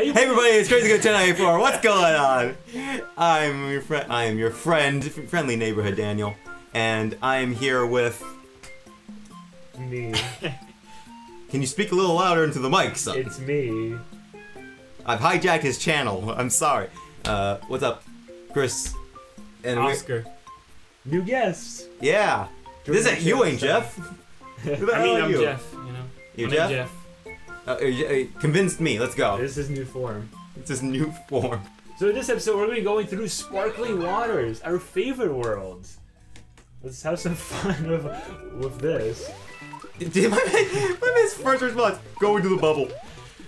Hey, Hey everybody, it's Crazy Good 1094. What's going on? I'm your friend. I am your friend, friendly neighborhood Daniel, and I am here with. me. Can you speak a little louder into the mic, son? It's me. I've hijacked his channel. I'm sorry. Uh, what's up, Kris? And we- Oscar. New guest. yeah, this is you ain't Jeff. Who the I hell mean, are I'm you? Jeff. You know. You My name's Jeff? Uh, uh, uh, convinced me. Let's go. This is new form. It's his new form. So in this episode, we're going to be going through sparkling waters, our favorite worlds. Let's have some fun with with this. Did my my first response? Go into the bubble.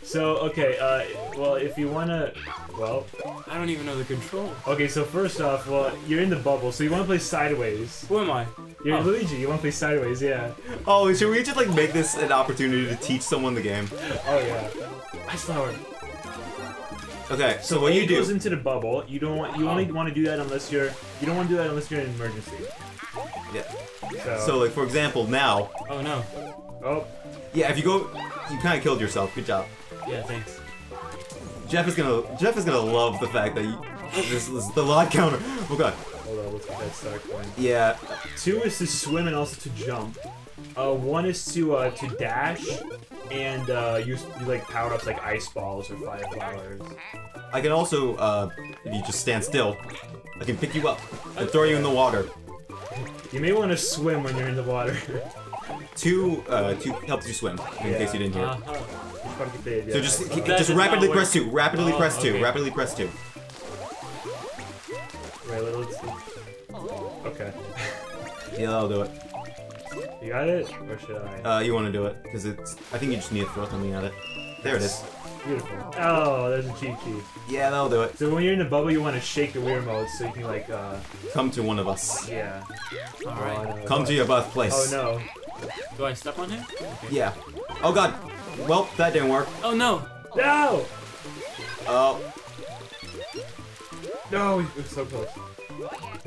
So okay, uh, well if you wanna, well, I don't even know the control. okay. So first off, well you're in the bubble, so you want to play sideways. Who am I? You're Oh. Luigi. You want to play sideways, yeah. Oh, should we just like make this an opportunity to teach someone the game? Oh yeah. Ice flower. Okay, so, what A you goes do? into the bubble. You don't want. You only oh. want to do that unless you're. You don't want to do that unless you're in an emergency. Yeah. So. So like for example, now, Oh no. oh, yeah, if you go, you kind of killed yourself. Good job. Yeah, thanks. Jeff is gonna Jeff is gonna love the fact that you, this is the lot counter. Oh god. hold on. Let's get that start going. Yeah. Two is to swim and also to jump. Uh, one is to uh, to dash and uh, use you like power ups like ice balls or fire flowers. I can also, uh, if you just stand still, I can pick you up and throw you in the water. You may want to swim when you're in the water. Two, uh, two helps you swim. In Yeah. case you didn't hear. Fucking big, So just just rapidly press two. Rapidly Oh, press two. okay. Rapidly press two. wait, let's see. Okay, Yeah, I'll do it. you got it, or should I? Uh, you want to do it because it's. I think you just need to throw something at it. There it is. Beautiful. Oh, there's a cheat sheet. Yeah, that'll do it. So when you're in the bubble, you want to shake the weird mode so you can like, uh, Come to one of us. yeah. All right. Oh, no. Come to your birthplace. Oh no. Do I step on him? Okay. Yeah. Oh god. Well, that didn't work. Oh no. No! Oh. No, we we're so close.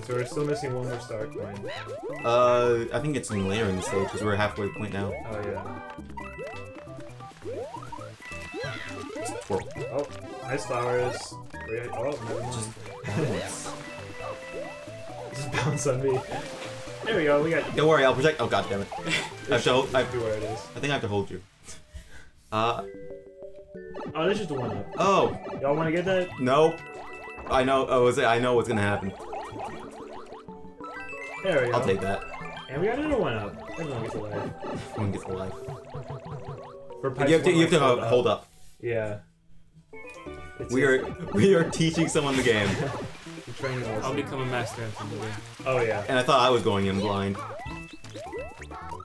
So we're still missing one more star coin. Uh, I think it's in later in the stage because we're halfway point now. Oh yeah. Twirl. Oh, ice flowers. Wait, Oh, never mind. Just Just, bounce on me. There we go. We got. Don't worry, I'll protect. Oh god damn it. I have to. Hold, I, I Be where it is. think I have to hold you. Uh. Oh, this is the one up. Oh Y'all want to get that? no. I know. Oh, is it? I know what's gonna happen. There we go. I'll take that. And we got another one up. Everyone gets a life. One gets alive. For You have to. You have to hold uh, hold up. Yeah. It's We are. We are teaching someone the game, I'll become a master after today. Oh yeah. and I thought I was going in blind.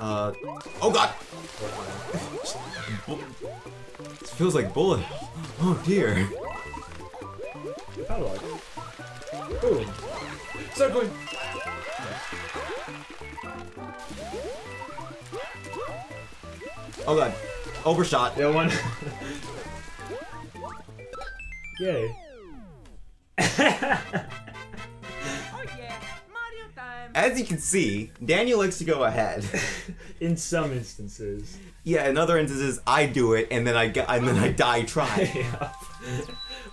Uh. Oh god. This feels like bullet. Oh dear. Padlock. Boom. Going. Oh god. Overshot. Yeah, one. Yay. As you can see, Daniel likes to go ahead. In some instances. yeah, in other instances, I do it, and then I get, and then I die trying. yeah.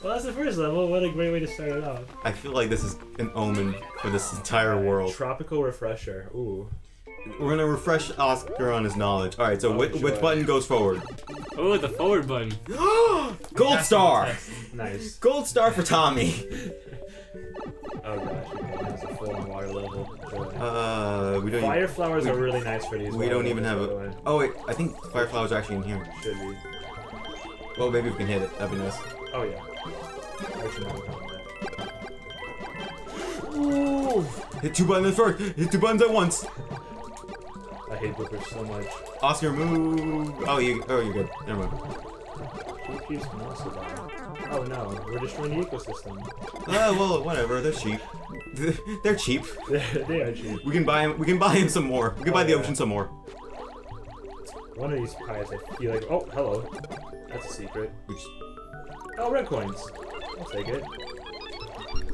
Well, that's the first level. What a great way to start it off. I feel like this is an omen for this entire world. Tropical refresher. Ooh. We're gonna refresh Oscar on his knowledge. All right, so Oh, which, which button goes forward? Oh, the forward button. Gold star. Nice. Gold star for Tommy. Oh gosh. Okay, that's a full on water level. Uh, we don't. Fire Even, flowers are really nice for these. we don't even have levels, a. way. Oh wait, I think fire flowers are actually in here. Should be. Well, maybe we can hit it. That'd be nice. Oh yeah. I should know about that. Hit two buttons first. Hit two buttons at once. I hate bloopers so much. Oscar, move. Oh, you. Oh, you're good. Never mind. GPUs can also die. Oh no, we're destroying the ecosystem. Uh, well, whatever. They're cheap. They're cheap. They're- cheap. We can buy him. We can buy him some more. We can buy the Oh, yeah. ocean some more. One of these pies, I feel like. Oh, hello. That's a secret. Which, Oh, red coins. I'll take it.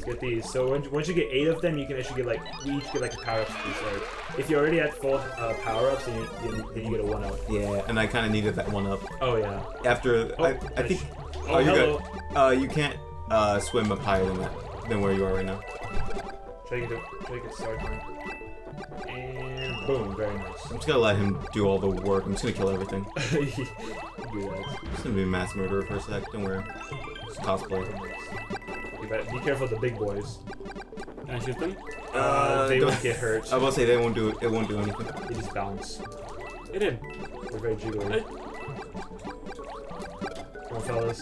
Get these. So once, you get eight of them, you can actually get like we each get like a power up piece. Like if you're already at full uh, power ups, then you, then, then you get a one up. yeah, and I kind of needed that one up Oh yeah. after. Oh, I, I think. Oh, Oh, you're hello. good. Uh, you can't uh swim up higher than that than where you are right now. Try to get it, try to get. And boom, very nice. I'm just gonna let him do all the work. I'm just gonna kill everything. You that. I'm just gonna be a mass murderer for a sec. Don't worry. Just cosplay. You better be careful of the big boys. Can I shoot them? Uh, they won't get hurt. I will say they won't do it. It won't do anything. They just bounce. It did. They're very jiggly. Come on, fellas.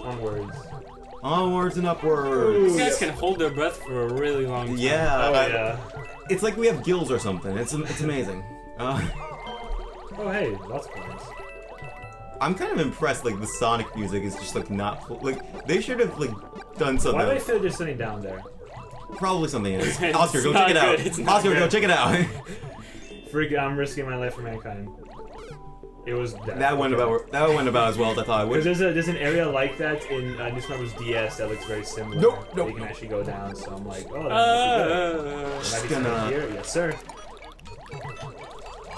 Onwards. Onwards and upwards. These guys can hold their breath for a really long time. Yeah. Oh, I- yeah. It's like we have gills or something. It's it's amazing. Uh, Oh, hey, lots of coins. I'm kind of impressed. Like the Sonic music is just like not pl- like they should have like done something. Why do I feel they're sitting down there? Probably something is. It's Oscar, go check it out. good, Oscar, go check it out. Freak, I'm risking my life for mankind. It was that. that went okay. about that went about as well as I thought it Because would. there's a there's an area like that in uh, New Super Mario DS that looks very similar. Nope, nope, You can actually go down, so I'm like, oh, that Uh, might be good. Might be something gonna- here, yes sir.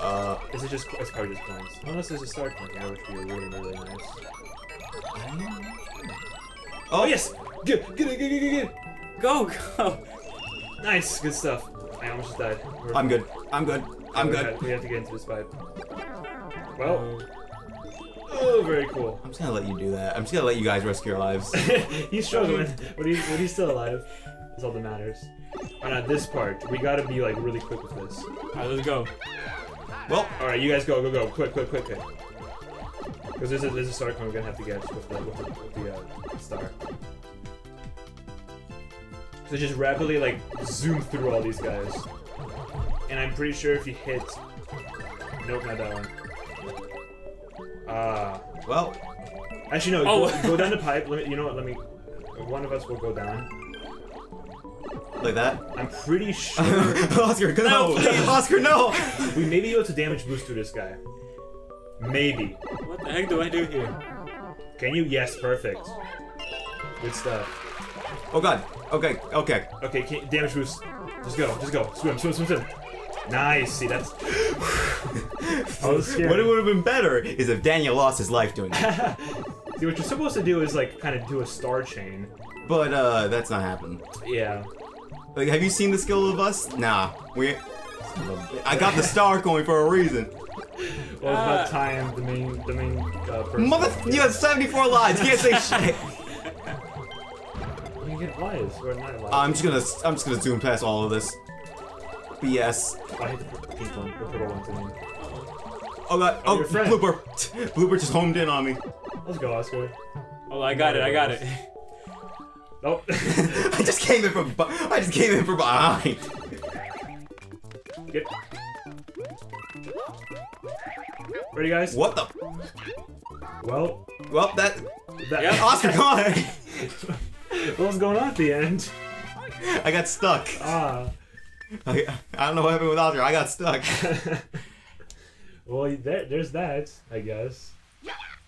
Uh, Is it just? It's probably just coins. Unless there's a star coin here, which would be really really nice. Oh yes, get get it, get it, get it, get it. go, go. Nice, good stuff. I almost just died. We're- I'm good. I'm good. I'm we good. Have, we have to get into this pipe. Well, oh, very cool. I'm just gonna let you do that. I'm just gonna let you guys risk your lives. he's struggling, but he's but he's still alive. That's all that matters. And at this part, we gotta be like really quick with this. Alright, let's go. Well, All right, you guys go, go, go, quick, quick, quick, quick. Because there's a there's a star coin we're gonna have to get with the with the, with the uh, star. So just rapidly like zoom through all these guys, and I'm pretty sure if you hit, nope, not that one. Ah, well, actually no, Oh. go, go down the pipe. Let me, you know what? Let me. One of us will go down. Like that. I'm pretty sure Oscar, go No. Oscar, no. we may be able to damage boost to this guy. Maybe. What the heck do I do here? Can you? Yes, perfect. Good stuff. Oh God. Okay. Okay. Okay, can, damage boost. Just go, just go. Swim, swim, swim, swim. Nice. See, that's. I was scared. What it would have been better is if Daniel lost his life doing that. See, what you're supposed to do is like kind of do a star chain. But uh, that's not happening. Yeah. Like, have you seen the skill of us? Nah. We. I got the star going for a reason. Well, it's about Ah. time the main, the main uh, person. Mother, you have 74 lives. You can't say shit. You get lives or not lives. I'm just gonna, I'm just gonna zoom past all of this. BS. I hate the pink one, the purple one to me. Oh God. Oh, Oh, your blooper. Blooper just homed in on me. Let's go, Oscar. Oh, I got it, I got it. Oh. I just came in from. bu- I just came in from behind. Get. Ready, guys? What the? Well, Well, that. that. Yep. Oscar, come on. what was going on at the end? I got stuck. Ah. I, I don't know what happened with Oscar. I got stuck. well, there, there's that, I guess.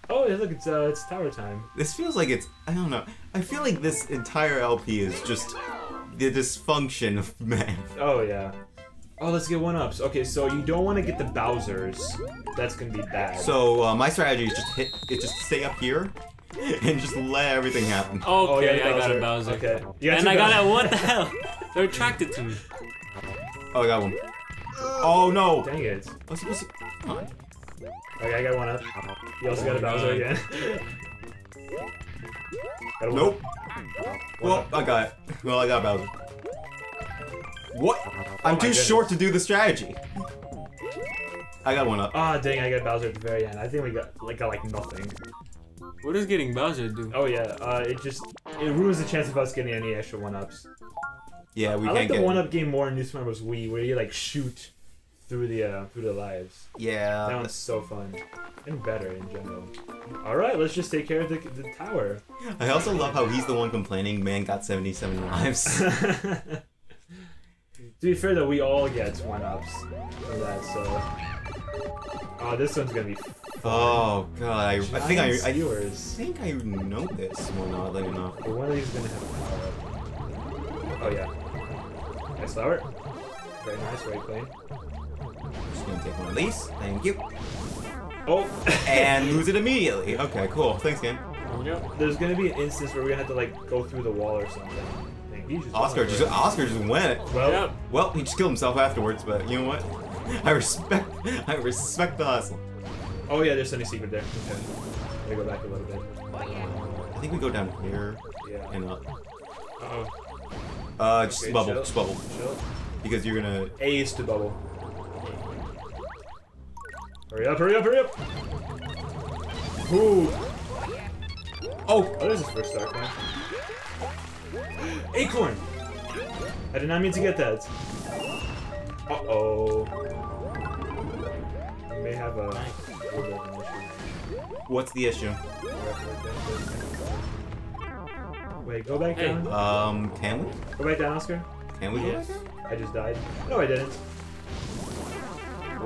Oh, yeah, look, it's uh, it's tower time. This feels like it's. I don't know. I feel like this entire LP is just the dysfunction of man. Oh yeah. Oh, let's get one ups. Okay, so you don't want to get the Bowser's. That's gonna be bad. So uh, my strategy is just hit. It just stay up here, and just let everything happen. Oh, Okay, yeah, I got a Bowser. Okay. You got And I got Bowser. it, what the hell? They're attracted to me. Oh, I got one. Oh no! Dang it. What's supposed to? Come on. Okay, I got one up. You also got a Oh Bowser God. again. got a one Nope. up. Well, up. I got it. Well, I got Bowser. What? I'm too goodness. short to do the strategy. I got one up. Ah, dang! I got Bowser at the very end. I think we got like got like nothing. What does getting Bowser do? Oh yeah. Uh, it just it ruins the chance of us getting any extra one ups. Yeah, we I can't like the get. one up game more in New Super Mario Bros. Wii, where you like shoot through the uh, through the lives. Yeah. That one's so fun and better in general. All right, let's just take care of the, the tower. I also love how he's the one complaining. Man got 77 lives. to be fair, though, we all get one ups for that. So, oh, this one's gonna be. oh god, I, I think I, I skewers. think I know this one oddly enough. But one of these is gonna have power. Oh yeah. Nice flower. Very nice, very clean. Just gonna take one of these. Thank you. Oh. And lose it immediately. Okay, cool. Thanks, game. Yep. There's gonna be an instance where we're have to like go through the wall or something. Just Oscar just it. Oscar just went. Well, Yep. Well, he just killed himself afterwards, but you know what? I respect I respect the hustle. oh yeah, there's any secret there. Okay. Let me go back a little bit. I think we go down here Yeah. and up. Uh-oh. Uh, just Okay, bubble, chill. just bubble, Chill. because you're gonna. A is to bubble. Hurry up, hurry up, hurry up! Ooh! Oh, Oh, there's his first star coin. Acorn! I did not mean to get that. Uh-oh. We may have a... little bit of an issue. what's the issue? Wait, go back Hey. down. Um, can we? Go back down, Oscar. Can we? go Yes. back there? I just died. No, I didn't.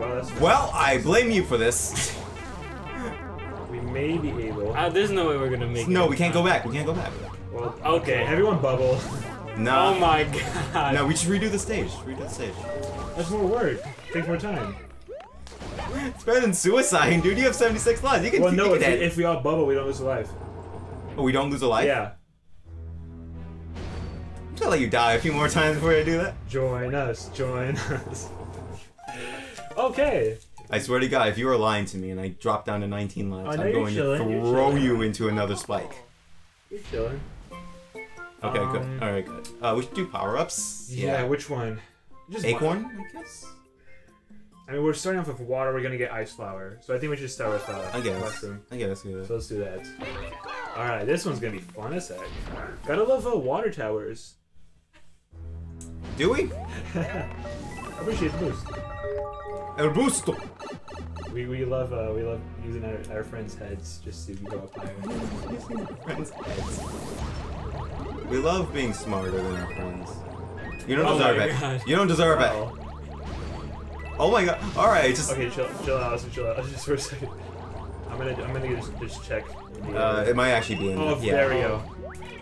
Well, that's... Well, I blame you for this. We may be able... Ah, there's no way we're gonna make it. no, we can't go back. We can't go back. Well, Okay. okay, everyone bubble. No. Oh my god. No, we should redo the stage. Redo the stage. That's more work. Takes more time. It's better than suicide, dude. You have 76 lives. You can Well, you no, can if we, if we all bubble, we don't lose a life. Oh, we don't lose a life? Yeah. I'm gonna let you die a few more times before I do that. Join us, join us. Okay. I swear to God, if you are lying to me and I drop down to 19 lives, I'm going to throw you into another spike. You're chilling. Okay, Um, good. Alright, good. Uh, we should do power ups. Yeah, which one? Just one. Acorn, I guess? I mean, we're starting off with water. We're gonna get ice flower, so I think we should start with uh, I guess. mushroom. I guess, yeah. So let's do that. All right, this one's gonna be fun as heck. Gotta love uh, water towers. Do we? I Appreciate the boost. El Busto! We, we love uh, we love using our, our friends' heads just to go up higher. Friends' heads. We love being smarter than our friends. You don't Oh deserve it. God. You don't deserve it. Oh. Oh my god. Alright, just. Okay, chill, chill out, Austin, chill out, just for a second. I'm gonna, I'm gonna just, just check. the, Uh, it might actually be in oh, yeah. there we go.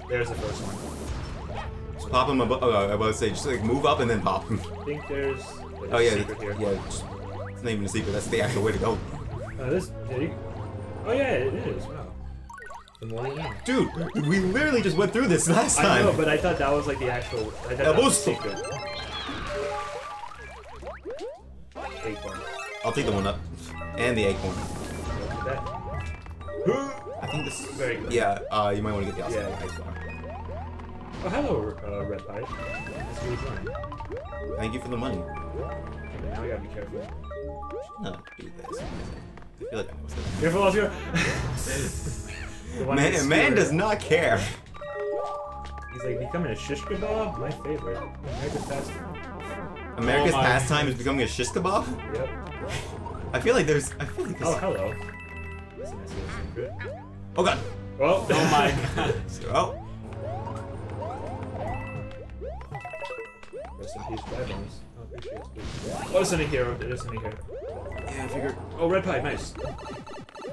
There's the first one. Just pop him above. Oh, I was about to say, just like move up and then pop him. I think there's. there's Oh a yeah, secret here. yeah. Just, it's not even a secret. That's the actual way to go. Uh, this. Oh yeah, it is. Wow. The more you. Dude, we literally just went through this last time. I know, but I thought that was like the actual. I thought El that was Busto. secret. Acorn. I'll take the one up. And the acorn. Look. I think this. Is, Very good. Yeah. Uh, you might want to get the outside Yeah. ice bar. Oh, hello, uh, Red Pipe. That's really fun. Thank you for the money. Okay, now we gotta be careful. No, do this. I feel like I know what's going Careful, Oscar! Man, man does not care. He's like becoming a shish kebab. My favorite. America's pastime. America's Oh my pastime is becoming a shish kebab. Yep. I feel like there's. I feel like Oh, hello. That's a nice little secret. Oh god. Well. Oh my god. Oh. Rest in peace, dry bones. Oh, appreciate it. Oh, there's something here. There's something here. Yeah, I figured. Oh, red pipe, nice.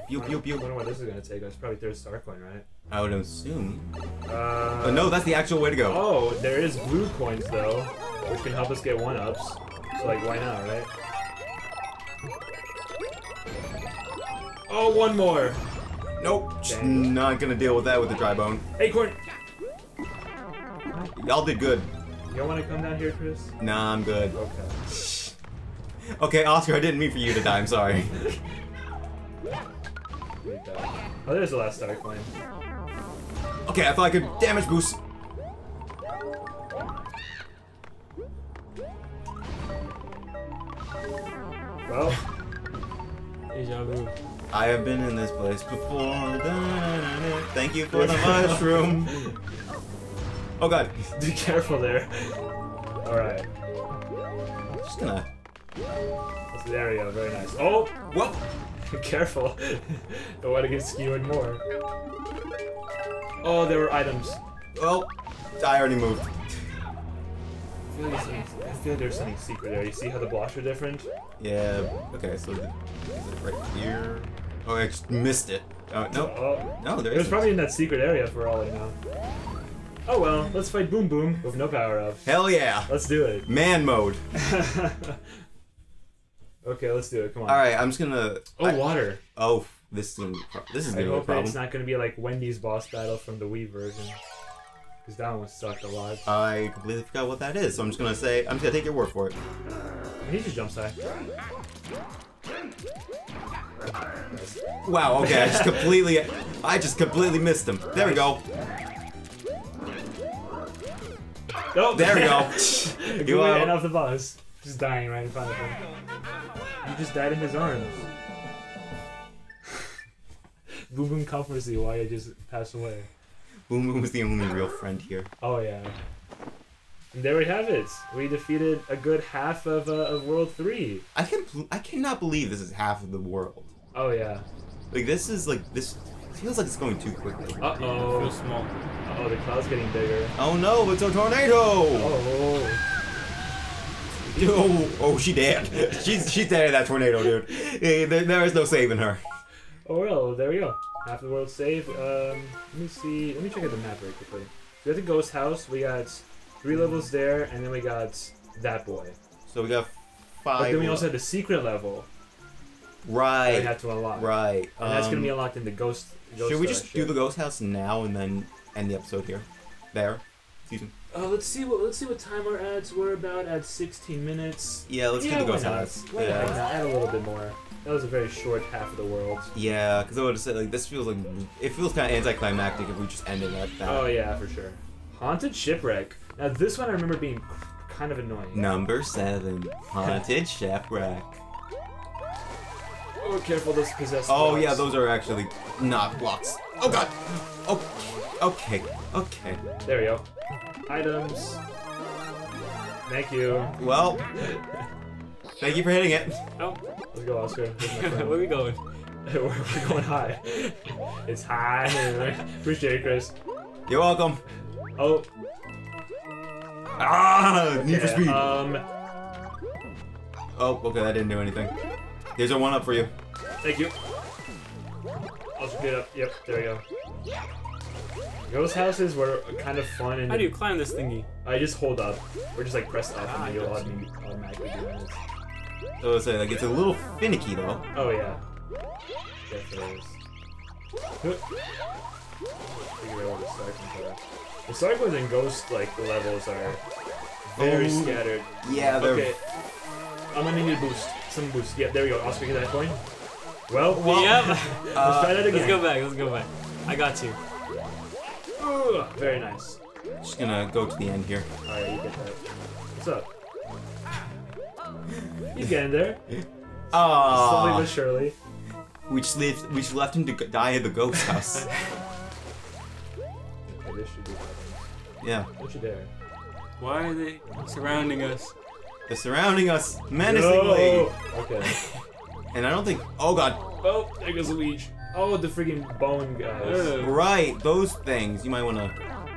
Pew pew I pew. wonder what this is gonna take us. Probably third star coin, right? I would assume. Uh, Oh no, that's the actual way to go. Oh, there is blue coins though, which can help us get one ups. So like, why not, right? Oh, one more. Nope. Dang. not gonna deal with that with the dry bone. Acorn. Y'all did good. You don't want to come down here, Kris? Nah, I'm good. Okay. Okay, Oscar, I didn't mean for you to die. I'm sorry. Oh, there's the last star coin. Okay, I thought I could damage boost. Well, Deja vu. I have been in this place before. Thank you for the mushroom. Oh god. be careful there. All right. Just gonna. That's the area. Very nice. Oh, Well. careful. Don't want to get skewered more. Oh, there were items. Well. I already moved. I feel, like there's something, I feel like there's something secret there. You see how the blocks are different? Yeah. Okay, so the, is it right here? Oh, I just missed it. Uh, no. Oh, No, there it was probably in that secret area for all I know. Oh well, let's fight Boom Boom with no power up. Hell yeah. Let's do it. Man mode. okay, let's do it. Come on. All right, I'm just gonna. Oh, I- water. oh, This is gonna be, pro- this is I gonna be a hope that problem. it's not gonna be like Wendy's boss battle from the Wii version. Because that one sucked a lot. I completely forgot what that is, so I'm just gonna say I'm just gonna take your word for it. He just jumps high. Wow. Okay. I just completely, I just completely missed him. There we go. Oh, There we go. You are- off the boss. Just dying right in front of him. You just died in his arms. Boom Boom comforts you while you just passed away. Boom Boom was the only real friend here. Oh yeah. And there we have it. We defeated a good half of, uh, of World 3. I can, I cannot believe this is half of the world. Oh yeah. Like this is like this feels like it's going too quickly. Uh Feel oh. small. Oh, the cloud's getting bigger. Oh no, it's a tornado! Oh. Oh, oh, she dead. She's she's dead in that tornado, dude. Eh, There, there is no saving her. Oh well, there we go. Half the world saved. Um, let me see. Let me check out the map very quickly. We got the ghost house. We got three levels there, and then we got that boy. So we got five. But then we also had the secret level that we right, had to unlock. right. And that's gonna um, be unlocked in the ghost. ghost Should we uh, just do the ghost house now and then end the episode here? There. Season. Uh, let's see what let's see what time we're at. We're about at 16 minutes. Yeah, let's yeah, do the why ghost not? house. Not? Yeah. Add a little bit more. That was a very short half of the world. Yeah, because I would have said like this feels like it feels kind of anticlimactic if we just ended at that. Oh yeah, for sure. Haunted shipwreck. Now this one I remember being kind of annoying. Number seven, haunted shipwreck. Oh, careful, those possessed. Oh blocks. yeah, those are actually not blocks. Oh god. Okay. Okay. Okay. There we go. Items. Thank you. Well, thank you for hitting it. Oh, Let's go, Oscar. Here's are we going? we're, we're going high. It's high. Appreciate it, Kris. You're welcome. Oh, Ah, Need for Speed. Um, oh, okay, that didn't do anything. Here's a one up for you. thank you. I'll just get up. Yep, there we go. Ghost houses were kind of fun and How do you climb this thingy? I just hold up. Or just like press up Ah, and you'll automatically automatically do that. So I say like it's a little finicky though. Oh yeah. Yes, it is. Figure out what the start points. The start points and ghost like levels are very Oh, scattered. Yeah, they're. Okay. I'm gonna need a boost. Some boost. Yeah, there we go. Oscar, get that coin. Well, Well, yep. let's uh, try that again. let's go back. Let's go back. I got you. Ugh, very nice. Just gonna go to the end here. Alright, you get that. What's up? He's getting there. Slowly Ah, but surely. we just left. We just left him to die at the ghost house. Okay, this should do that. yeah, Don't you dare. Why are they surrounding us? they're surrounding us menacingly, No! Okay. and I don't think. Oh god. Oh, there goes Luigi. Oh, the freaking bone guys. Ugh. Right, those things. You might wanna.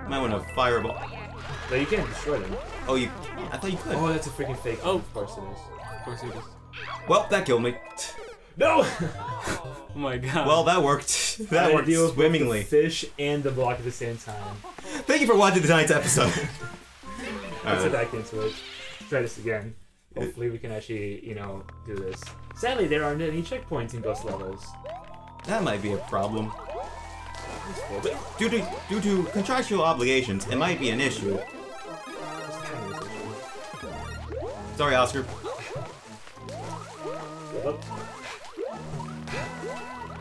Might wanna fireball. No, you can't destroy them. Oh, you. I thought you could. Oh, that's a freaking fake. Oh. of course it is. Of course it is. Well, that killed me. No! Oh my god. Well, that worked. That I worked deal with swimmingly. The fish and the block at the same time. Thank you for watching tonight's episode. Let's Alright. head back into it. Try this again. Hopefully we can actually, you know, do this. Sadly, there aren't any checkpoints in Ghost levels. That might be a problem. Just a little bit. Due to due to contractual obligations, it might be an issue. Just the tiniest issue. Sorry, Oscar. Oh.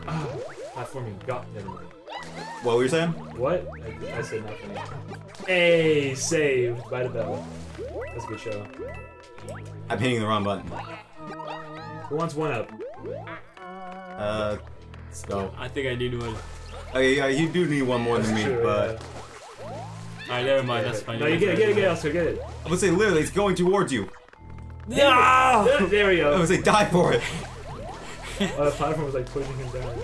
Ah, platforming got never mind. What were you saying? What? I, I said nothing. Hey, saved by the bell. That's a good show. I'm hitting the wrong button. Who wants one up? Uh, let's go. I think I need one. Oh yeah, you do need one more than me, true, but Alright, never mind. That's fine. No, you get it, get it, get it, Oscar, get it. I would say literally, it's going towards you. No! There, there we I go. would say die for it. Oh, the platform was like pushing him down.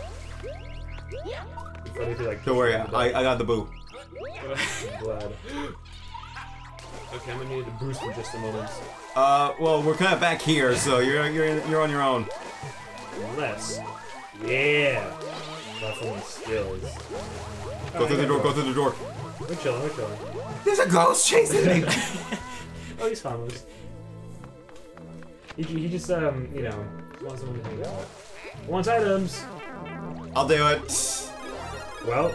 It's funny if you, like, Don't worry, I. I got the boo. I'm glad. Okay, I'm gonna need a boost for just a moment. Uh, well, we're kind of back here, so you're you're you're on your own. Unless. Yeah! Platforming skills. Go through the door. Go through the door. We're chilling, we're chilling. There's a ghost chasing me. Oh, he's harmless. He, he just, um, you know, wants someone to hang out. Wants items! I'll do it. Well,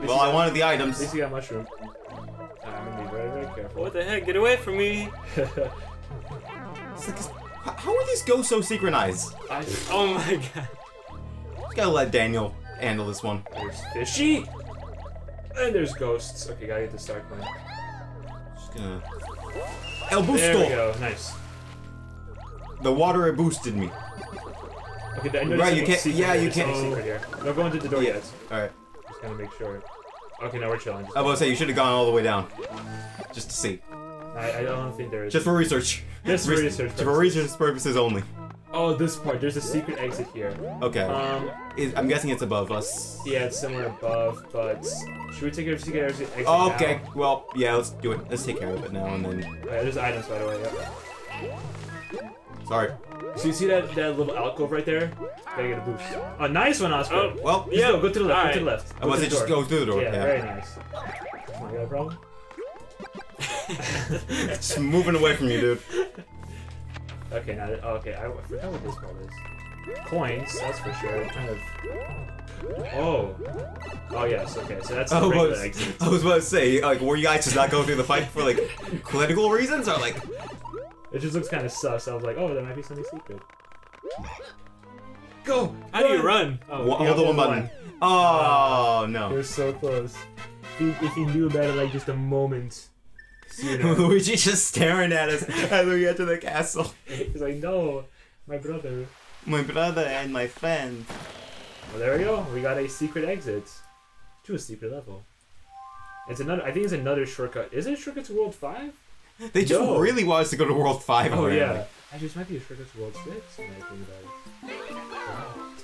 Well, I wanted the at items. least you got mushroom. I'm gonna be very, very careful. What the heck? Get away from me! It's like, h- how are these ghosts so synchronized? I, Oh my god. Just gotta let Daniel handle this one. there's fishy, and there's ghosts. Okay, gotta get the star coin. Just gonna. El There we go. Nice. The water boosted me. Okay, I Right, you can't- yeah, you can't- secret here. Don't go into the door yet. Alright. Just gotta make sure. Okay, now we're chilling. Just, I was about to say, you should have gone all the way down. Just to see. I, I don't think there is. Just for research. Just for Re- research For research purposes only. Oh, this part. There's a secret exit here. Okay. Um, Is- I'm guessing it's above us. yeah, it's somewhere above, but should we take care of secret exit exit Oh, okay. now? Well, yeah, let's do it. Let's take care of it now and then. Oh, yeah, there's items by the way. Yep. Sorry. So you see that that little alcove right there? Gotta get a boost. Oh, nice one, Oscar. Oh, Well, yeah. go, go to the left. Go to the left. I was to it the just door. go through the door. Yeah, Yeah. very nice. Come on, got a problem? just moving away from you, dude. Okay, now, oh, okay, I, I forgot what this part is. Coins, that's for sure. Kind of. Oh. Oh yes. Okay, so that's the I regular was, exit. I was about to say, like, were you guys just not going through the fight for like political reasons, or like, It just looks kind of sus. I was like, oh, there might be something secret. Go. How do you run? Oh, Wa- you hold the hold one one. button? Oh no! You're so close. If you, if you knew about it like just a moment sooner. Luigi's just staring at us as we get to the castle. He's like, no, my brother. My brother and my friend. Well, there we go. We got a secret exit to a secret level. It's another. I think it's another shortcut. Is it a shortcut to World Five? They just No. really want us to go to World Five. Oh apparently. yeah. Actually, this might be a shortcut to World Six.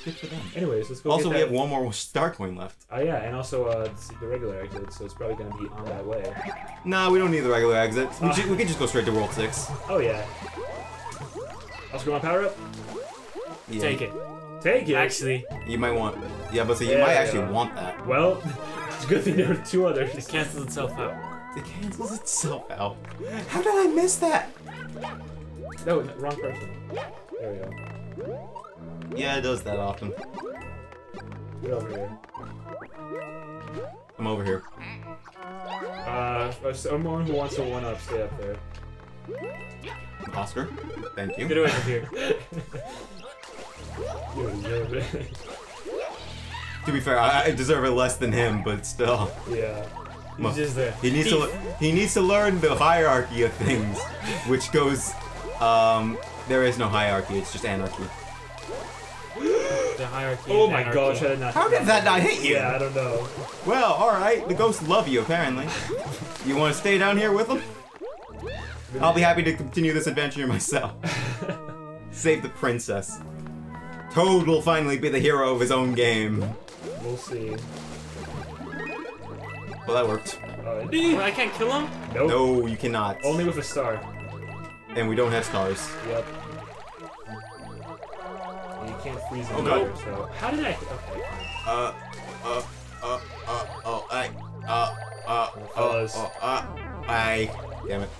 Good for them. Anyways, let's go. Also, get we that. have one more star coin left. Oh yeah, and also uh, the- the regular exit, so it's probably gonna be on that way. Nah, we don't need the regular exit. We, ju- we can just go straight to World Six. Oh yeah. Oscar, want power up? Yeah. Take it. Take it. Actually, You might want. Yeah, but so you Yeah, might yeah. actually want that. Well, it's a good thing there are two others. it cancels itself out. It cancels itself out. How did I miss that? No, wrong person. There we go. Yeah, it does that often. Get over here. I'm over here. Uh, someone who wants to one up, stay up there. Oscar, thank Get you. away from here. You deserve it. To be fair, I, I deserve it less than him, but still. yeah. Well, He's just there. He needs to. He needs to learn the hierarchy of things, which goes. Um, there is no hierarchy. It's just anarchy. The hierarchy. Oh my anarchy. gosh, I did not. How did that not hit you? Yeah, I don't know. Well, all right. The ghosts love you, apparently. You want to stay down here with them? I'll be happy to continue this adventure myself. Save the princess. Toad will finally be the hero of his own game. We'll see. Well, that worked. Uh, Wait, I can't kill him? nope. No, you cannot. Only with a star. And we don't have stars. Yep. You can't freeze Oh, him no. either, so. How did I. Okay, fine. Uh, uh, uh, uh, oh, I, uh, uh, oh, oh, uh, I. Damn it.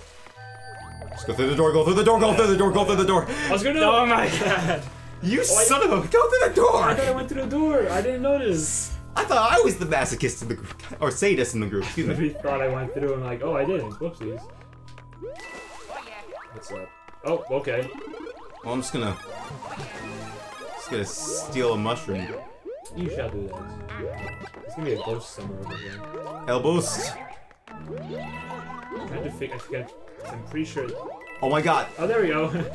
Just go through the door, go through the door, go through the door, go through the door. I was gonna. Oh my god. You I- son of a. Go through the door! I thought I went through the door. I didn't notice. I thought I was the masochist in the group. Or sadist in the group, excuse me. Maybe thought I went through and like, oh, I didn't. Whoopsies. What's up? Oh, okay. Well, I'm just gonna. Just gonna steal a mushroom. You shall do that. There's gonna be a ghost somewhere over here. Hell boost. I had to figure. I forget. I'm pretty sure. Oh my god. Oh, there we go.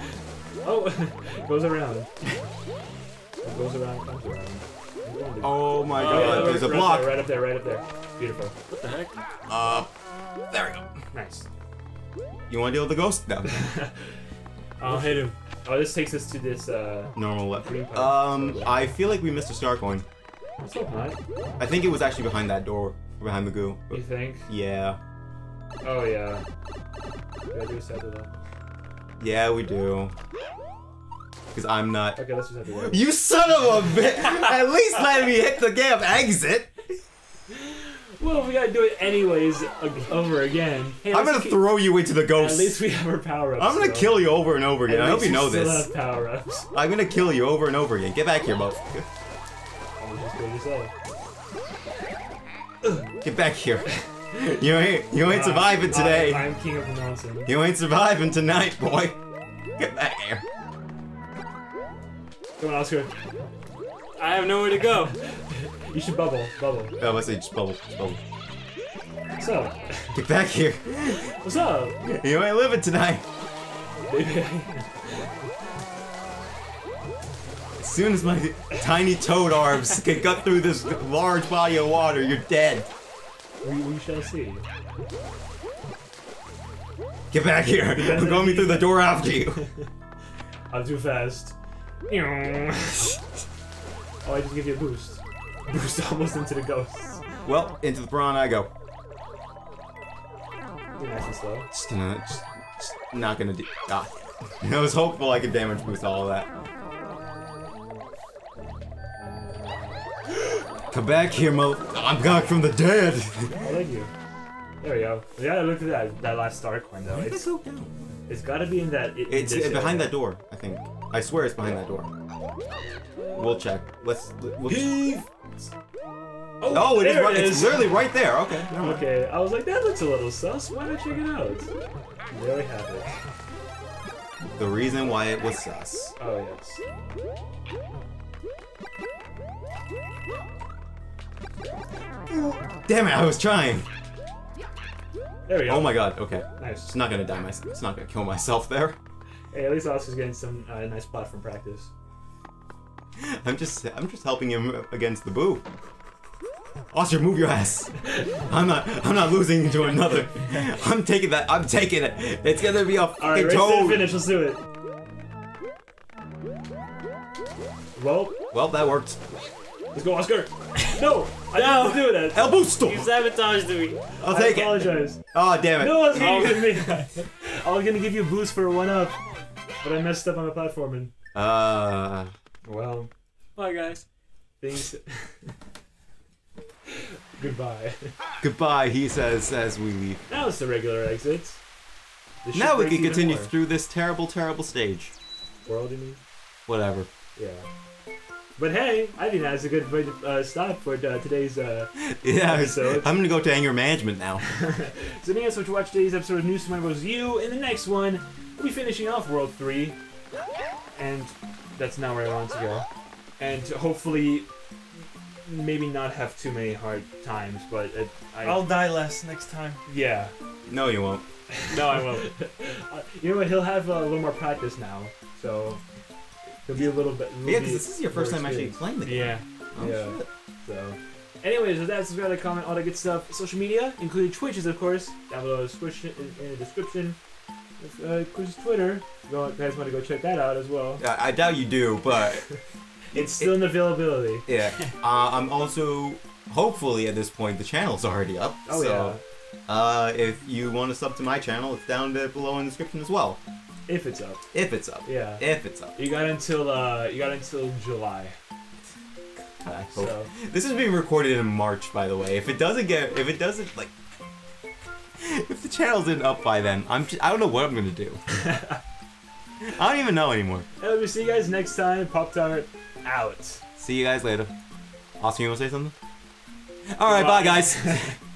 oh, it goes around. It goes around, comes around. I'm going to- Oh my Oh, god, yeah, there's a right block. There, right up there, right up there. Beautiful. What the heck? Uh, there we go. Nice. You wanna deal with the ghost? No. I'll hit him. Oh, this takes us to this, uh, Normal left. Um, So, I feel like we missed a star coin. Let's hope not. I think it was actually behind that door, behind the goo. You think? Yeah. Oh, yeah. Yeah, do set it up. Yeah, we do. Because I'm not. Okay, let's just have to go. You son of a bitch! At least let me hit the damn exit! Well, we gotta do it anyways ag- over again. Hey, I'm gonna keep- throw you into the ghost. At least we have our power ups. I'm gonna kill you over and over again. I hope you know this. Still have power ups. I'm gonna kill you over and over again. Get back here, both. What do you say? Get back here. You ain't you ain't surviving today. I, am king of the mountain. You ain't surviving tonight, boy. Get back here. Come on, Oscar. I have nowhere to go. You should bubble, bubble. Oh, let's say just bubble, just bubble. What's up? Get back here. What's up? You ain't living tonight. As soon as my tiny toad arms get gut through this large body of water, you're dead. we, we shall see. Get back here. I'm going through the door after you. I'm too fast. oh, I just give you a boost. Boost almost into the ghosts. Well, into the prawn I go. Be nice and slow. Just gonna, just, just not gonna do. Ah. I was hopeful I could damage boost all of that. Come back here, Mo. I'm back from the dead. Oh, thank you. There we go. Yeah, look at that that last star coin though. It's it's gotta be in that. in It's this behind area. that door, I think. I swear it's behind that door. We'll check. Let's. We'll oh, it is there right. it It's literally right there. Okay. never. Okay, I was like, that looks a little sus. Why not check it out? There we have it. The reason why it was sus. Oh yes. Damn it! I was trying. There we go. Oh my god. Okay. Nice. It's not gonna die. myself. It's not gonna kill myself there. Hey, at least Oscar's getting some uh, nice platform practice. I'm just. I'm just helping him against the boo. Oscar, move your ass. I'm not. I'm not losing to another. I'm taking that. I'm taking it. It's gonna be a All right, fucking to the toad. finish. Let's do it. Well, Well, that worked. let's go, Oscar. No, I No. didn't do that. El Busto. You sabotaged me. I'll I take it. apologize. Oh damn it. No, I was gonna give me. I was gonna give you a boost for a one up, but I messed up on the platforming. Uh. Well, Bye, guys. things. Goodbye. Goodbye. He says as we leave. Now it's the regular exit. This Now we breaks can continue more. through this terrible, terrible stage. World, you mean? Whatever. Yeah. But hey, I think that's a good way to uh, stop for uh, today's. Uh, Yeah. Episode. I'm gonna go to anger management now. so thanks so much for watching today's episode of New Super Mario Bros. U. In the next one, we'll be finishing off World 3. And that's not where I want to go. And hopefully, maybe not have too many hard times, but it, I. I'll die less next time. yeah. no, you won't. No, I won't. Uh, you know what? He'll have uh, a little more practice now, so he'll be a little bit. Yeah, because this is your first time actually playing the game. yeah. Oh, Yeah. shit. So, anyways, with that, subscribe, comment, all that good stuff. Social media, including Twitches, of course, down below in the description. Uh, of course, Twitter. Go, guys want to go check that out as well. I, I doubt you do, but It's still in availability. yeah. Uh, I'm also hopefully at this point the channel's already up. Oh so, Uh, if you want to sub to my channel, it's down there below in the description as well. if it's up. If it's up. Yeah. If it's up. You got until uh, you got until July. So This is being recorded in March, by the way. If it doesn't get, if it doesn't like, if the channel isn't up by then, I'm just, I don't know what I'm gonna do. I don't even know anymore. anyway, we'll see you guys next time. Pop Tart out. See you guys later. Austin, you wanna say something? All right, bye, Bye. guys.